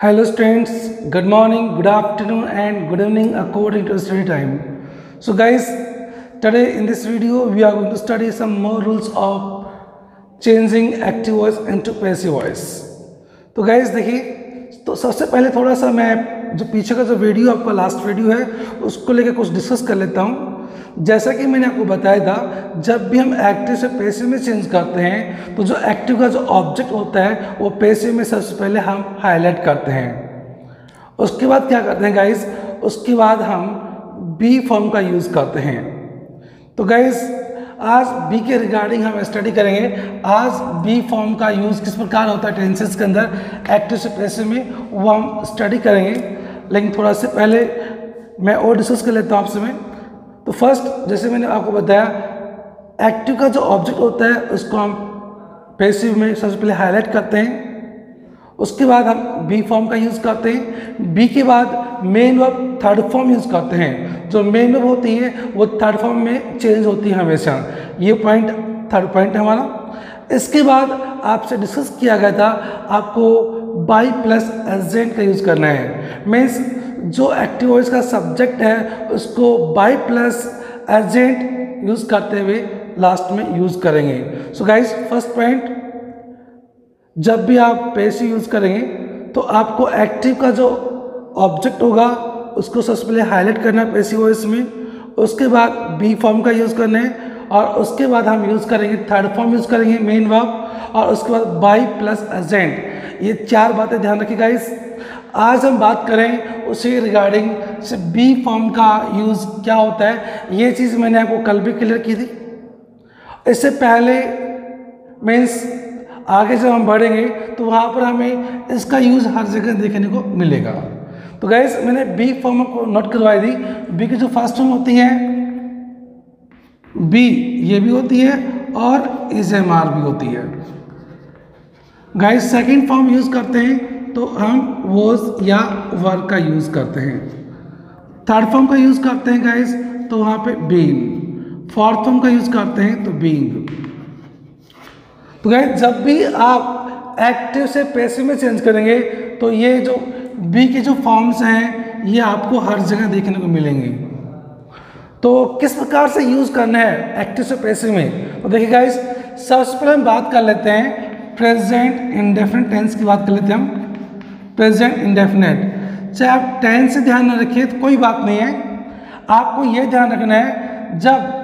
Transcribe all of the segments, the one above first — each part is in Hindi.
Hello students, good morning, good afternoon and good evening according to study time. So guys, today in this video we are going to study some more rules of changing active voice into passive voice. तो guys देखिए तो सबसे पहले थोड़ा सा मैं जो पीछे का जो वीडियो आपका लास्ट वीडियो है उसको लेकर कुछ डिस्कस कर लेता हूँ जैसा कि मैंने आपको बताया था, जब भी हम एक्टिव से पैसिव में चेंज करते हैं तो जो एक्टिव का जो ऑब्जेक्ट होता है, वो पैसिव में सबसे पहले हम हाईलाइट करते हैं। उसके बाद क्या करते हैं गाइस उसके बाद हम बी फॉर्म का यूज़ करते हैं। तो गाइस आज बी के रिगार्डिंग हम स्टडी करेंगे। आज बी फॉर्म का यूज़ किस प्रकार होता है टेंसेस के अंदर? एक्टिव से पैसे में वो हम स्टडी करेंगे। लेकिन थोड़ा से पहले मैं और डिस्कस कर लेता हूँ आपसे मैं। तो फ़र्स्ट जैसे मैंने आपको बताया एक्टिव का जो ऑब्जेक्ट होता है, उसको हम पैसिव में सबसे पहले हाईलाइट करते हैं। उसके बाद हम बी फॉर्म का यूज़ करते हैं। बी के बाद main verb third form use करते हैं। जो मेन वर्ब होती है, वो थर्ड फॉर्म में चेंज होती है हमेशा। ये पॉइंट थर्ड पॉइंट है हमारा। इसके बाद आपसे डिस्कस किया गया था, आपको बाई प्लस एजेंट का यूज़ करना है। मीन्स जो एक्टिव वॉइस का सब्जेक्ट है, उसको बाई प्लस एजेंट यूज़ करते हुए लास्ट में यूज़ करेंगे। सो गाइज़ फ़र्स्ट पॉइंट जब भी आप पैसे यूज़ करेंगे तो आपको एक्टिव का जो ऑब्जेक्ट होगा, उसको सबसे पहले हाईलाइट करना है पैसिव वॉइस में। उसके बाद बी फॉर्म का यूज़ करना है और उसके बाद हम यूज़ करेंगे थर्ड फॉर्म यूज़ करेंगे मेन वर्ब और उसके बाद बाई प्लस एजेंट ये चार बातें ध्यान रखिएगा इस आज हम बात करें उसी रिगार्डिंग से बी फॉर्म का यूज़ क्या होता है। ये चीज़ मैंने आपको कल भी क्लियर की थी। इससे पहले मीन्स आगे जब हम बढ़ेंगे तो वहाँ पर हमें इसका यूज़ हर जगह देखने को मिलेगा। तो गैस मैंने बी फॉर्म को नोट करवाई थी। बी की जो फ़र्स्ट फॉर्म होती है बी ये भी होती है और इज़ एम आर भी होती है। गाइस सेकंड फॉर्म यूज़ करते हैं। तो हम वॉज़ या वर का यूज़ करते हैं। थर्ड फॉर्म का यूज़ करते हैं गाइस तो वहाँ पे बीइंग फोर्थ फॉर्म का यूज़ करते हैं तो बींग तो गाइस जब भी आप एक्टिव से पैसिव में चेंज करेंगे तो ये जो बी के जो फॉर्म्स हैं, ये आपको हर जगह देखने को मिलेंगे। तो किस प्रकार से यूज़ करना है एक्टिव से पैसिव में? तो देखिए गाइस सबसे पहले हम बात कर लेते हैं प्रेजेंट इंडेफिनेट टेंस की बात कर लेते हैं हम। प्रेजेंट इंडेफिनेट चाहे आप टेंस से ध्यान न रखिए तो कोई बात नहीं है। आपको यह ध्यान रखना है, जब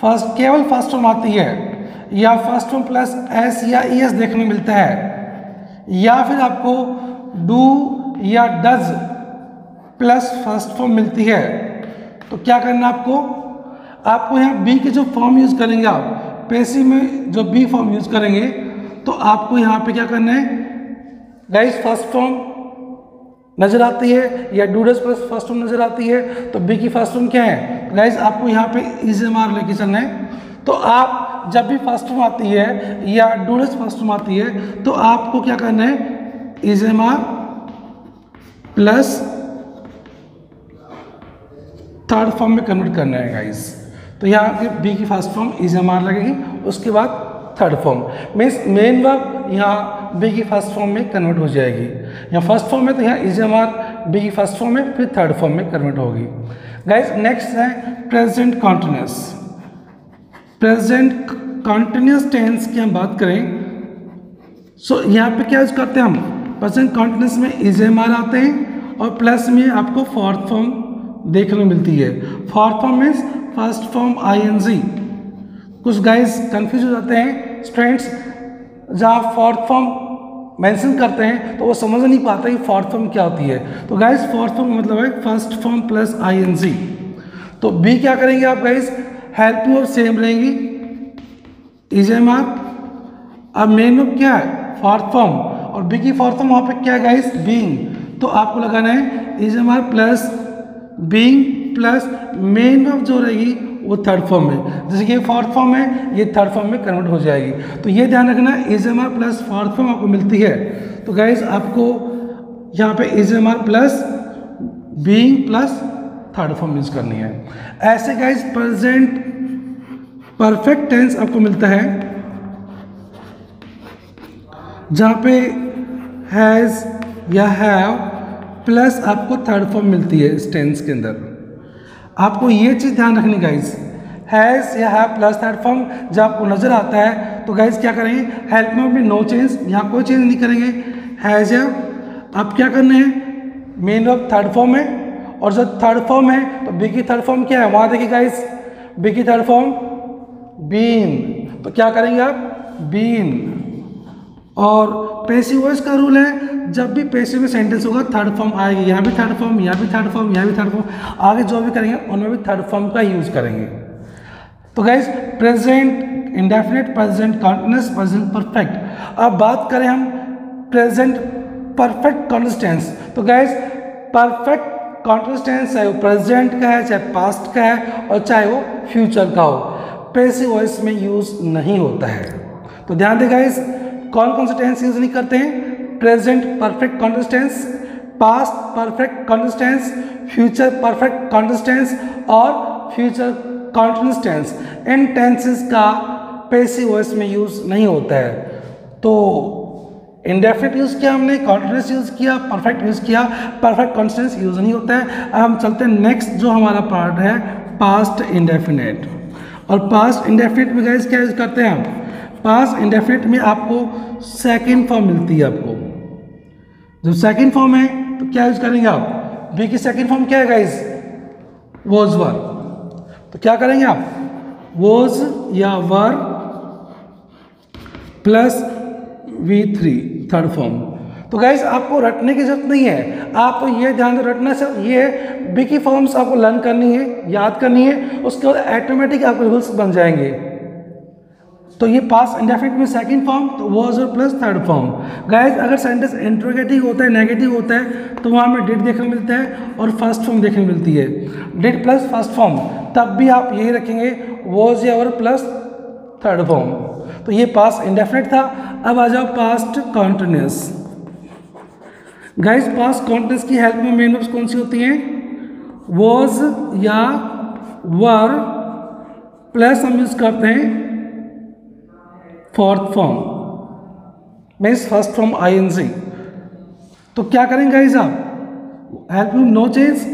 फ़र्स्ट केवल फ़र्स्ट फॉर्म आती है, या फ़र्स्ट फॉर्म प्लस एस या ई एस देखने मिलता है, या फिर आपको डू या डज प्लस फ़र्स्ट फॉर्म मिलती है तो क्या करना है आपको? आपको यहाँ बी के जो फॉर्म यूज़ करेंगे आप पेशी में जो बी फॉर्म यूज़ करेंगे तो आपको यहाँ पे क्या करना है? गाइस फ़र्स्ट फॉर्म नज़र आती है या डूडस प्लस फ़र्स्ट फॉर्म नज़र आती है तो बी की फ़र्स्ट फॉर्म क्या है? गाइस आपको यहाँ पे इज़ एम आर लेके चलना है। तो आप जब भी फ़र्स्ट फॉर्म आती है या डूडस फ़र्स्ट फॉर्म आती है तो आपको क्या करना है? इज़ प्लस थर्ड फॉर्म में कन्वर्ट करना है गाइस तो यहाँ पे बी की first form is am are लगेगी, उसके बाद third form means main verb यहाँ बी की फ़र्स्ट फॉर्म में कन्वर्ट हो जाएगी। यहाँ फ़र्स्ट फॉर्म में तो यहाँ इज़ एम आर बी की फ़र्स्ट फॉर्म में फिर थर्ड फॉर्म में कन्वर्ट होगी। गाइस नेक्स्ट है present continuous present continuous tense की हम बात करें सो so, यहाँ पे क्या यूज़ करते हैं हम? प्रेजेंट कॉन्टिन्यूस में इज़ एम आर आते हैं और प्लस में आपको फोर्थ फॉर्म देखने को मिलती है। Fourth form means first form I N G कुछ गाइस कंफ्यूज हो जाते हैं स्टूडेंट्स जहाँ फोर्थ फॉर्म मेंशन करते हैं तो वो समझ नहीं पाते कि फोर्थ फॉर्म क्या होती है। तो गाइस फोर्थ फॉर्म मतलब है फ़र्स्ट फॉर्म प्लस आईएनजी तो बी क्या करेंगे आप गाइस हेल्प और सेम रहेंगी इज़ एम आर अब मेन ऑफ़ क्या है? फोर्थ फॉर्म और बी की फोर्थ फॉर्म वहाँ पे क्या है गाइस बीइंग तो आपको लगाना है is am are plus being plus main of जो रहेगी वो थर्ड फॉर्म में जैसे कि फोर्थ फॉर्म है, ये थर्ड फॉर्म में कन्वर्ट हो जाएगी। तो ये ध्यान रखना is am are plus fourth form आपको मिलती है। तो गाइज़ आपको यहाँ पे is am are plus being plus third form use करनी है। ऐसे गाइज़ प्रेजेंट परफेक्ट टेंस आपको मिलता है, जहाँ पे हैज़ या हैव प्लस आपको थर्ड फॉर्म मिलती है इस टेंस के अंदर। आपको ये चीज़ ध्यान रखनी गाइज़ हैज़ या हैव प्लस थर्ड फॉर्म जब आपको नज़र आता है तो गाइज़ क्या करेंगे? हेल्प में भी नो चेंज यहाँ कोई चेंज नहीं करेंगे. हैज़ या अब क्या करना हैं? मेन वर्ब थर्ड फॉर्म है और जब थर्ड फॉर्म है तो बी की थर्ड फॉर्म क्या है? वहाँ देखिए गाइज़ बी की थर्ड फॉर्म बीन तो क्या करेंगे आप? बीन और पेसिव वॉइस का रूल है जब भी पेसिव में सेंटेंस होगा थर्ड फॉर्म आएगी। यहाँ भी थर्ड फॉर्म यहाँ भी थर्ड फॉर्म यहाँ भी थर्ड फॉर्म आगे जो भी करेंगे, उनमें भी थर्ड फॉर्म का यूज़ करेंगे। तो guys present indefinite present continuous present perfect अब बात करें हम प्रेजेंट परफेक्ट कॉन्स्टेंस तो गाइज़ परफेक्ट कॉन्टिन्यूस चाहे वो प्रेजेंट का है, चाहे पास्ट का है, और चाहे वो फ्यूचर का हो पैसिव वॉइस में यूज़ नहीं होता है। तो ध्यान देगा इस कौन कौन से टेंस यूज़ नहीं करते हैं? Present perfect continuous past perfect continuous future perfect continuous और फ्यूचर कॉन्टिन्यूस इन टेंसेस का पैसिव वॉइस में यूज़ नहीं होता है। तो इंडेफिनिट यूज़ किया हमने कॉन्टिन्यूस यूज़ किया परफेक्ट यूज़ किया परफेक्ट कॉन्स्टेंस यूज़ नहीं होता है। अब हम चलते हैं नेक्स्ट जो हमारा पार्ट है पास्ट इंडेफिनेट और पास्ट इंडेफिनिट में गाइस क्या यूज़ करते हैं हम? पास्ट इंडेफिनिट में आपको सेकेंड फॉर्म मिलती है आपको। जब सेकेंड फॉर्म है तो क्या यूज़ करेंगे आप? बी की सेकेंड फॉर्म क्या है गाइज़ वॉज़ वर तो क्या करेंगे आप? वॉज़ या were plus V three third form तो गाइज़ आपको रटने की ज़रूरत नहीं है। आप ये ध्यान रटना से ये बी की फॉर्म्स आपको लर्न करनी है, याद करनी है, उसके बाद ऑटोमेटिक आपके रूल्स बन जाएँगे। तो ये पास इंडेफिनिट में सेकंड फॉर्म तो वॉज़ और प्लस थर्ड फॉर्म गाइज़ अगर सेंटेंस इंट्रोगेटिव होता है नेगेटिव होता है तो वहाँ हमें डिट देखने मिलता है और फ़र्स्ट फॉर्म देखने मिलती है. डिट प्लस फ़र्स्ट फॉर्म तब भी आप यही रखेंगे वॉज़ या और प्लस थर्ड फॉर्म तो ये पास इंडेफिनिट था, अब आ जाओ past continuous guys past continuous की हेल्प में मेन वर्ब्स कौन सी होती हैं? वॉज़ या वर प्लस हम यूज़ करते हैं fourth form means first form I N G तो क्या करेंगे गाइस आप? Help you no change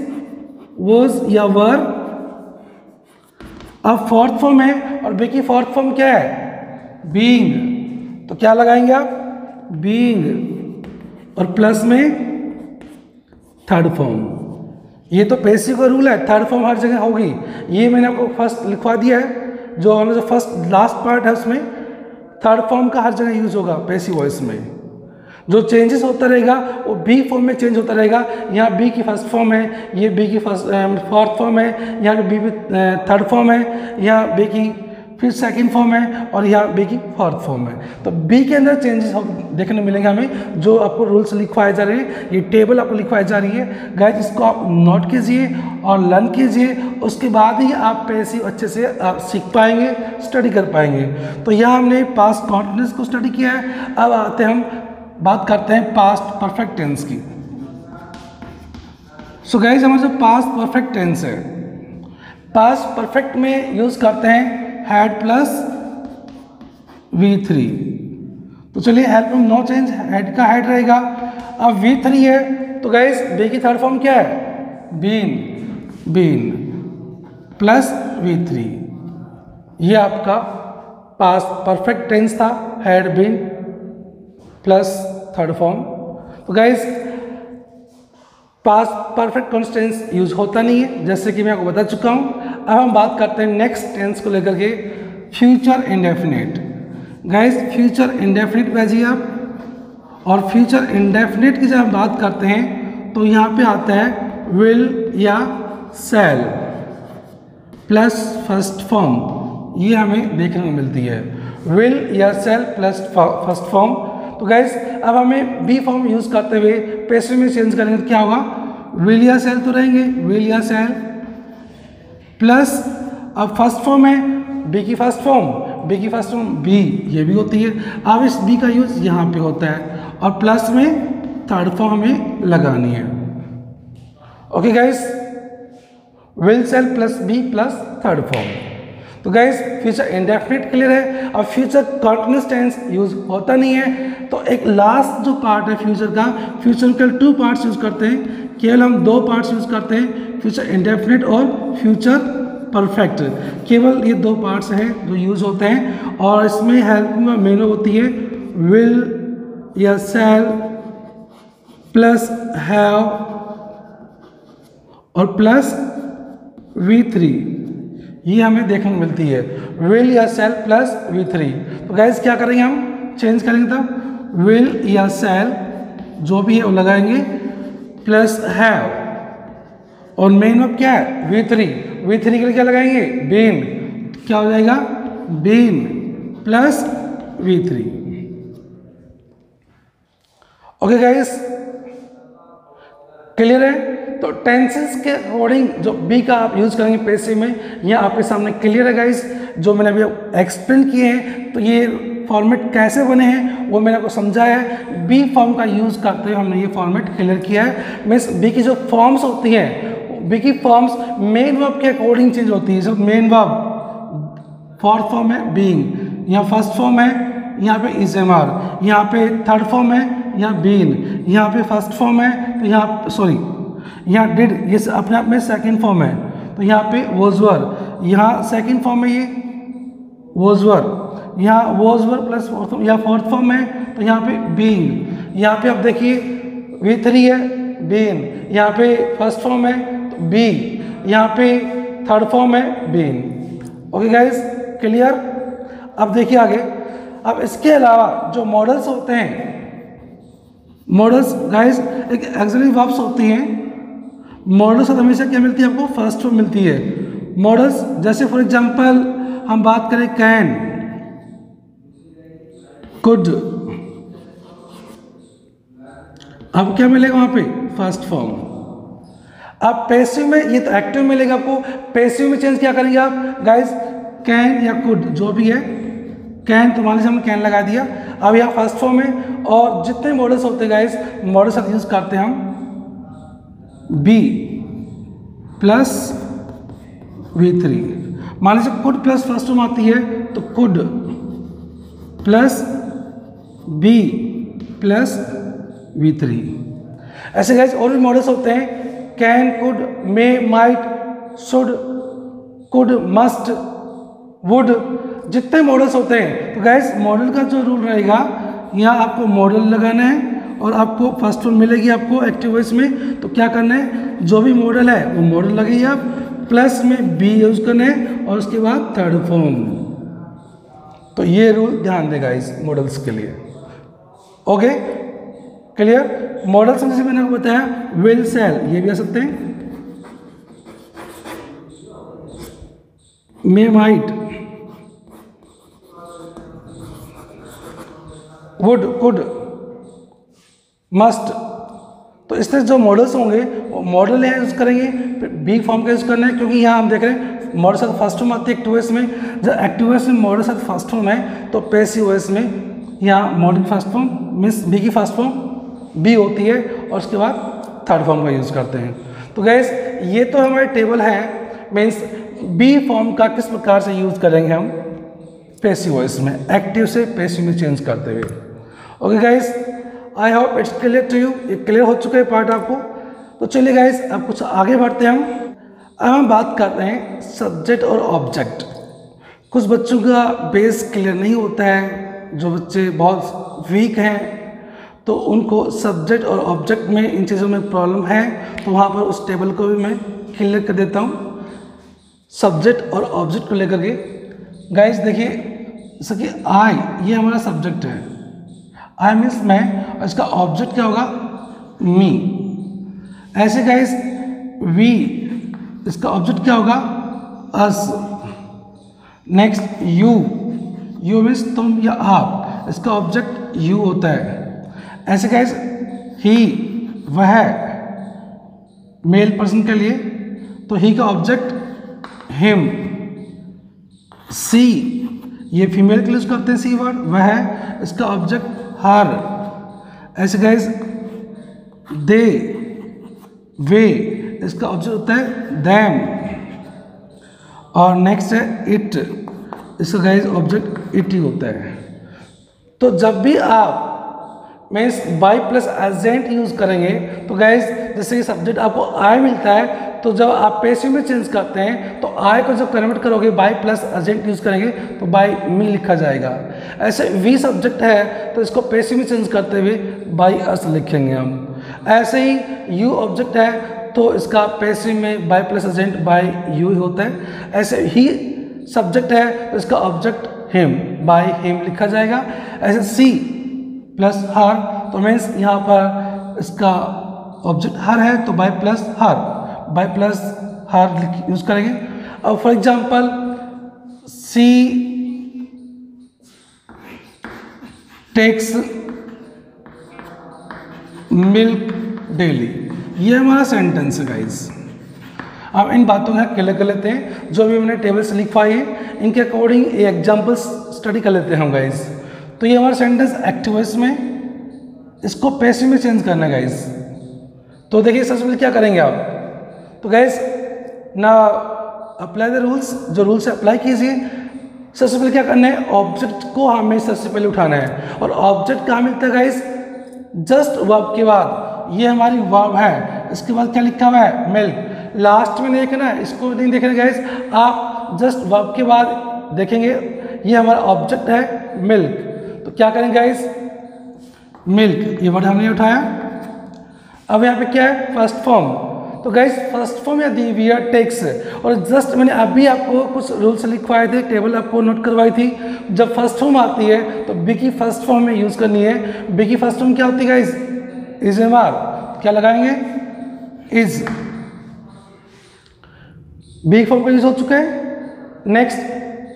was या वर अब फोर्थ फॉर्म है और बी की फोर्थ फॉर्म क्या है? बीइंग तो क्या लगाएँगे आप? बीइंग और प्लस में थर्ड फॉर्म ये तो पैसिव का रूल है. थर्ड फॉर्म हर जगह होगी. ये मैंने आपको फ़र्स्ट लिखवा दिया है. जो हमने जो फ़र्स्ट लास्ट पार्ट है उसमें थर्ड फॉर्म का हर जगह यूज़ होगा पैसिव वॉइस में। जो चेंजेस होता रहेगा, वो बी फॉर्म में चेंज होता रहेगा। यहाँ बी की फ़र्स्ट फॉर्म है, ये बी की फ़र्स्ट फोर्थ फॉर्म है, यहाँ बी की थर्ड फॉर्म है, यहाँ बी की फिर सेकंड फॉर्म है और यहाँ बी की फोर्थ फॉर्म है। तो बी के अंदर चेंजेस देखने मिलेंगे हमें, जो आपको रूल्स लिखवाए जा रहे हैं, ये टेबल आपको लिखवाई जा रही है। गाइज़ इसको आप नोट कीजिए और लर्न कीजिए। उसके बाद ही आप पैसिव अच्छे से सीख पाएँगे स्टडी कर पाएँगे। तो यहाँ हमने पास्ट कॉन्टिन्यूस को स्टडी किया है। अब आते हम, बात करते हैं पास्ट परफेक्ट टेंस की। सो गाइज़ हमारे जो पास्ट परफेक्ट टेंस है। पास्ट परफेक्ट में यूज़ करते हैं हैड प्लस वी थ्री तो चलिए हेल्प में नो चेंज हेड का हेड रहेगा। अब वी थ्री है तो गैस बी की थर्ड फॉर्म क्या है? Been been plus V three ये आपका पास परफेक्ट टेंस था had been plus third form तो guys past perfect continuous use होता नहीं है, जैसे कि मैं आपको बता चुका हूँ। अब हम बात करते हैं नेक्स्ट टेंस को लेकर के future indefinite guys future indefinite भेजिए आप। और फ्यूचर इंडेफिनेट की जब हम बात करते हैं तो यहाँ पे आता है विल या सेल प्लस फ़र्स्ट फॉर्म ये हमें देखने को मिलती है। विल या सेल प्लस फ़र्स्ट फॉर्म तो गैस अब हमें बी फॉर्म यूज़ करते हुए पैसे में चेंज करेंगे तो क्या होगा? विल या सेल तो रहेंगे। विल या सेल प्लस अब फ़र्स्ट फॉर्म है बी की फ़र्स्ट फॉर्म बी की फ़र्स्ट फॉर्म बी ये भी होती है। अब इस बी का यूज़ यहाँ पे होता है और प्लस में थर्ड फॉर्म हमें लगानी है। Okay guys will shall plus be plus third form तो गाइज़ फ्यूचर इंडेफिनिट क्लियर है अब फ्यूचर कंटिन्यूस टेंस यूज़ होता नहीं है। तो एक लास्ट जो पार्ट है फ्यूचर का फ्यूचर के टू पार्ट्स यूज़ करते हैं। केवल हम दो पार्ट्स यूज़ करते हैं फ्यूचर इंडेफिनेट और फ्यूचर परफेक्ट केवल ये दो पार्ट्स हैं जो यूज़ होते हैं और इसमें हेल्प में मेन होती है विल या सेल प्लस हैव और प्लस वी थ्री ये हमें देखने को मिलती है। विल या सेल प्लस वी थ्री तो गैस क्या करेंगे हम? चेंज करेंगे तब। विल या सेल जो भी है वो लगाएँगे। Plus have. और मेन वर्ब क्या है? वी थ्री वी थ्री के लिए क्या लगाएँगे? बीन क्या हो जाएगा? Been plus V three okay guys clear है? तो टेंसेस के अकॉर्डिंग जो बी का आप यूज़ करेंगे पैसे में यह आपके सामने क्लियर है गाइस जो मैंने अभी एक्सप्लेन किए हैं तो ये फॉर्मेट कैसे बने हैं, वो मैंने आपको समझाया है। बी फॉर्म का यूज़ करते हुए हमने ये फॉर्मेट क्लियर किया है। मीन्स बी की जो फॉर्म्स होती हैं बी की फॉर्म्स मेन वर्ब के अकॉर्डिंग चेंज होती है। जो मेन वर्ब फोर्थ फॉर्म है बीइंग यहाँ फ़र्स्ट फॉर्म है, यहाँ पे इज़ एम आर यहाँ पे थर्ड फॉर्म है, यहाँ बीन यहाँ पे फ़र्स्ट फॉर्म है तो यहाँ सॉरी यहाँ डिड ये अपने आप में सेकेंड फॉर्म है। तो यहाँ पे वोजवर यहाँ सेकेंड फॉर्म है ये वोजवर यहाँ वोजवर प्लस यहाँ फोर्थ फॉर्म है तो यहाँ पे बीन यहाँ पे आप देखिए वी थ्री है बीन यहाँ पे फ़र्स्ट फॉर्म है तो बी यहाँ पे थर्ड फॉर्म है बीन ओके गाइज़ क्लियर अब देखिए आगे। अब इसके अलावा जो मॉडल्स होते हैं मॉडल्स गाइस एक एक्सली वर्ब्स होती हैं। मॉडल्स हमेशा क्या मिलती है आपको? फ़र्स्ट फॉर्म मिलती है। मॉडल्स जैसे फॉर एग्जांपल हम बात करें कैन। कुड। अब क्या मिलेगा वहाँ पे? फ़र्स्ट फॉर्म अब पैसिव में, ये तो एक्टिव मिलेगा आपको। पैसिव में चेंज क्या करेंगे आप? गाइस कैन या कुड, जो भी है, कैन तो मान लीजिए हमने कैन लगा दिया। अब यहाँ फ़र्स्ट फॉर्म है और जितने मॉडल्स होते हैं गाइस मॉडल्स यूज़ करते हैं हम। बी प्लस वी थ्री मान लीजिए कुड प्लस फ़र्स्ट फॉर्म आती है तो could plus be plus V three ऐसे गैस और भी मॉडल्स होते हैं can could may might should could must would जितने मॉडल्स होते हैं। तो गैस मॉडल का जो रूल रहेगा, यहाँ आपको मॉडल लगाना है, और आपको फ़र्स्ट वन मिलेगी आपको एक्टिव वॉइस में। तो क्या करना है? जो भी मॉडल है, वो मॉडल लगेगी आप प्लस में बी यूज़ करना और उसके बाद थर्ड फॉर्म तो ये रूल ध्यान देगा इस मॉडल्स के लिए। ओके क्लियर मॉडल्स में जैसे मैंने आपको बताया विल सेल ये भी आ सकते हैं। May might would could must तो इस तरह जो मॉडल्स होंगे, वो मॉडल यहाँ यूज़ करेंगे बी फॉर्म का यूज़ करना है, क्योंकि यहाँ हम देख रहे हैं मॉडल साथ फ़र्स्ट फॉर्म आती है एक्टिव में। जब एक्टिव में मॉडल साथ फ़र्स्ट फॉर्म है तो पैसिव एस में यहाँ modal first form means be की फ़र्स्ट फॉर्म बी होती है, और उसके बाद थर्ड फॉर्म का यूज़ करते हैं। तो गैस ये तो हमारे टेबल है मीन्स बी फॉर्म का किस प्रकार से यूज़ करेंगे हम? पैसिव वॉइस में एक्टिव से पेसी में चेंज करते हुए। Okay guys I hope it's clear to you ये क्लियर हो चुका है पार्ट आपको। तो चलिए गाइस अब कुछ आगे बढ़ते हैं हम। अब हम बात कर रहे हैं सब्जेक्ट और ऑब्जेक्ट कुछ बच्चों का बेस क्लियर नहीं होता है, जो बच्चे बहुत वीक हैं तो उनको सब्जेक्ट और ऑब्जेक्ट में इन चीज़ों में प्रॉब्लम है तो वहाँ पर उस टेबल को भी मैं क्लियर कर देता हूँ। सब्जेक्ट और ऑब्जेक्ट को लेकर के। गाइस देखिए, जैसे कि आई ये हमारा सब्जेक्ट है। आई मीन्स मैं इसका ऑब्जेक्ट क्या होगा? मी ऐसे गाइस वी इसका ऑब्जेक्ट क्या होगा? Us next you you means तुम या आप. इसका ऑब्जेक्ट यू होता है. ऐसे गाइस ही वह मेल पर्सन के लिए तो ही का ऑब्जेक्ट हिम सी ये फीमेल के लिए करते हैं सी वर्ड वह इसका ऑब्जेक्ट हर। ऐसे गैस दे वे, इसका ऑप्शन होता है दैम और नेक्स्ट है इट इसका गाइज़ ऑब्जेक्ट इट ही होता है। तो जब भी आप means by plus agent use करेंगे। तो गैस जैसे ये सब्जेक्ट आपको आई मिलता है तो जब आप पैसिव में चेंज करते हैं तो आई को जब कन्वर्ट करोगे बाई प्लस एजेंट यूज़ करेंगे तो बाई मी लिखा जाएगा। ऐसे वी सब्जेक्ट है तो इसको पैसिव में चेंज करते हुए बाई अस लिखेंगे हम। ऐसे ही यू ऑब्जेक्ट है तो इसका पैसिव में by plus agent by you होता है। ऐसे ही सब्जेक्ट है तो इसका ऑब्जेक्ट हिम बाई हिम लिखा जाएगा। ऐसे सी प्लस हर तो मीन्स यहाँ पर इसका ऑब्जेक्ट हर है तो by plus her by plus her use करेंगे। अब for example she takes milk daily ये हमारा सेंटेंस है गाइस अब इन बातों का क्लियर कर लेते हैं। जो भी हमने टेबल से लिखवाई है, इनके अकॉर्डिंग एग्जाम्पल्स स्टडी कर लेते हैं हम गाइस तो ये हमारा सेंटेंस एक्टिव वॉइस में इसको पैसिव में चेंज करना है गाइस तो देखिए, सबसे पहले क्या करेंगे आप? तो गाइस ना अप्लाई द रूल्स जो रूल्स अप्लाई कीजिए, सबसे पहले क्या करना है? ऑब्जेक्ट को हमें सबसे पहले उठाना है। और ऑब्जेक्ट कहाँ मिलता है गाइस जस्ट वर्ब के बाद। ये हमारी वर्ब है। इसके बाद क्या लिखा हुआ है? मिल्क लास्ट में देखना है, इसको नहीं देखना गाइस आप जस्ट वर्ब के बाद देखेंगे, ये हमारा ऑब्जेक्ट है मिल्क तो क्या करेंगे गाइस मिल्क ये वर्ड हमने उठाया। अब यहाँ पे क्या है? फ़र्स्ट फॉर्म तो गाइस फ़र्स्ट फॉर्म या दी वी आर टेक्स और जस्ट मैंने अभी आपको कुछ रूल्स लिखवाए थे टेबल आपको नोट करवाई थी। जब फ़र्स्ट फॉर्म आती है तो बी की फ़र्स्ट फॉर्म में यूज़ करनी है। बी की फ़र्स्ट फॉर्म क्या होती है गाइस इज़ एम आर क्या लगाएँगे? इज़ बी फॉर्म का यूज़ हो चुका है। नेक्स्ट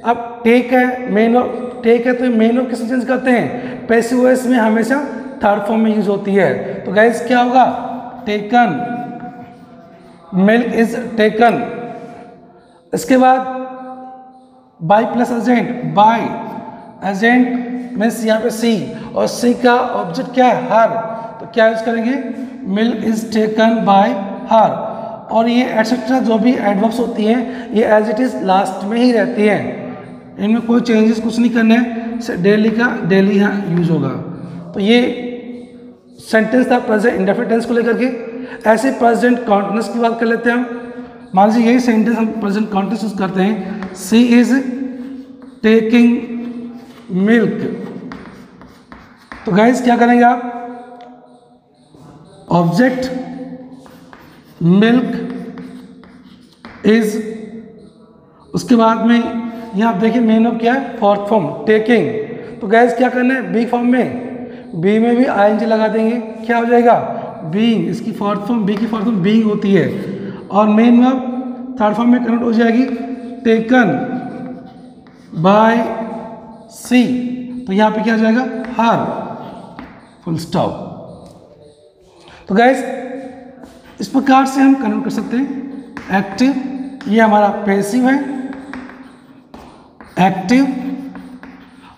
अब टेक है मेन टेक है तो मेन ऑफ़ किस चेंज करते हैं? पैसिव वॉइस में हमेशा थर्ड फॉर्म में यूज़ होती है। तो गैस क्या होगा? टेकन मिल्क इज़ टेकन इसके बाद by plus agent by agent means यहाँ पे सी और सी का ऑब्जेक्ट क्या है? हर तो क्या यूज़ करेंगे? Milk is taken by her और ये एटसेट्रा जो भी एडवर्ब्स होती हैं, ये एज इट इज़ लास्ट में ही रहती हैं। इनमें कोई चेंजेस कुछ नहीं करने हैं। डेली का डेली यहाँ यूज़ होगा। तो ये सेंटेंस था प्रेजेंट इंडेफिनेट को लेकर के। ऐसे प्रेजेंट कॉन्टिन्यूस की बात कर लेते हैं हम। मान लीजिए यही सेंटेंस हम प्रेजेंट कॉन्टिन्यूस यूज़ करते हैं। सी इज़ टेकिंग मिल्क तो गाइज़ क्या करेंगे आप? ऑब्जेक्ट मिल्क इज़ उसके बाद में यहाँ देखिए मेन ऑफ़ क्या है? फोर्थ फॉर्म टेकिंग तो गैस क्या करना है? बी फॉर्म में. बी में भी आईएनजी लगा देंगे. क्या हो जाएगा? बींग इसकी फोर्थ फॉर्म बी की फोर्थ फॉर्म बींग होती है. और मेन वर्ब थर्ड फॉर्म में कन्वर्ट हो जाएगी टेकन बाय सी तो यहाँ पे क्या हो जाएगा? हर फुल स्टॉप तो गैस इस प्रकार से हम कन्वर्ट कर सकते हैं. एक्टिव ये हमारा पैसिव है. एक्टिव,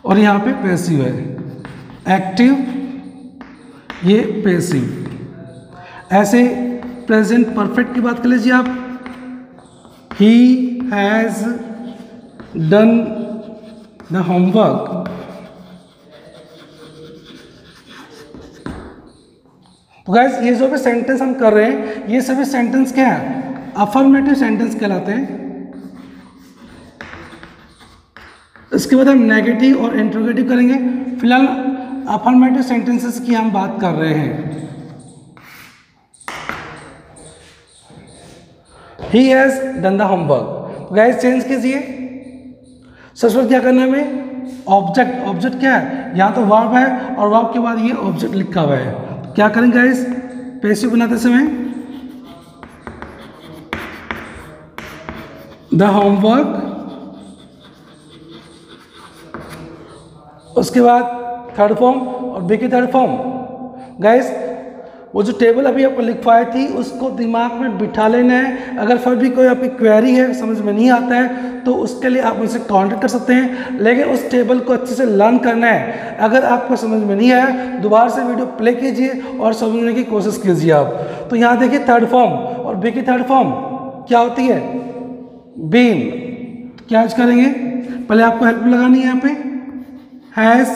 और यहाँ पे पैसिव है। एक्टिव, ये पैसिव। ऐसे प्रेजेंट परफेक्ट की बात कर लीजिए आप। He has done the homework तो गैस ये जो भी सेंटेंस हम कर रहे हैं, ये सभी सेंटेंस क्या है? अफर्मेटिव सेंटेंस कहलाते हैं। इसके बाद हम नेगेटिव और इंट्रोगेटिव करेंगे। फ़िलहाल अफर्मेटिव सेंटेंसेस की हम बात कर रहे हैं। He has done the homework guys change कीजिए। सबसे क्या करना है हमें? ऑब्जेक्ट ऑब्जेक्ट क्या है? यहाँ तो वर्ब है और वर्ब के बाद ये ऑब्जेक्ट लिखा हुआ है। तो क्या करेंगे गाइस पैसिव बनाते समय। द होमवर्क उसके बाद थर्ड फॉर्म और बी की थर्ड फॉर्म गैस वो जो टेबल अभी आपको लिखवाई थी, उसको दिमाग में बिठा लेना है। अगर फिर भी कोई आपकी क्वेरी है, समझ में नहीं आता है तो उसके लिए आप मुझसे कॉन्टेक्ट कर सकते हैं। लेकिन उस टेबल को अच्छे से लर्न करना है। अगर आपको समझ में नहीं आया, दोबारा से वीडियो प्ले कीजिए और समझने की कोशिश कीजिए आप। तो यहाँ देखिए थर्ड फॉर्म और बी की थर्ड फॉर्म क्या होती है? बीम क्या करेंगे? पहले आपको हेल्प लगानी है यहाँ पे। हैज़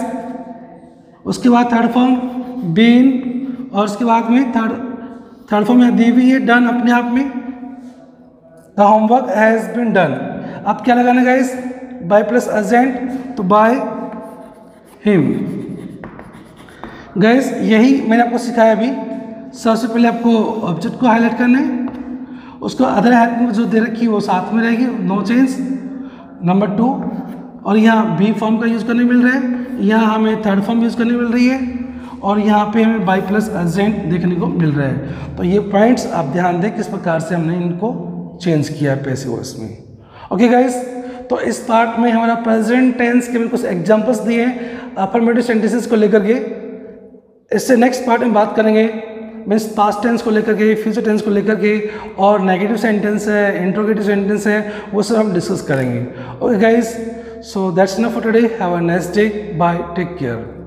उसके बाद थर्ड फॉर्म बीन और उसके बाद में थर्ड थर्ड फॉर्म यहाँ दी हुई है डन अपने आप में। The homework has been done अब क्या लगाना गाइस बाय प्लस अर्जेंट तो बाय हिम गैस यही मैंने आपको सिखाया अभी। सबसे पहले आपको ऑब्जेक्ट को हाईलाइट करना है। उसको अदर हेल्प में जो दे रखी है, वो साथ में रहेगी। नो चेंज नंबर टू और यहाँ बी फॉर्म का यूज़ करने मिल रहा है। यहाँ हमें थर्ड फॉर्म यूज़ करने मिल रही है और यहाँ पे हमें बाई प्लस अर्जेंट देखने को मिल रहा है। तो ये पॉइंट्स आप ध्यान दें किस प्रकार से हमने इनको चेंज किया है पैसे वर्स में। ओके गाइस तो इस पार्ट में हमारा प्रेजेंट टेंस के कुछ एग्जांपल्स दिए हैं। अफर्मेटिव सेंटेंसेस को लेकर के। इससे नेक्स्ट पार्ट में बात करेंगे। मीन्स पास्ट टेंस को लेकर के फ्यूचर टेंस को लेकर के और नेगेटिव सेंटेंस है इंट्रोगेटिव सेंटेंस है, वो सब हम डिस्कस करेंगे। Okay guys So that's enough for today. Have a nice day. Bye. Take care.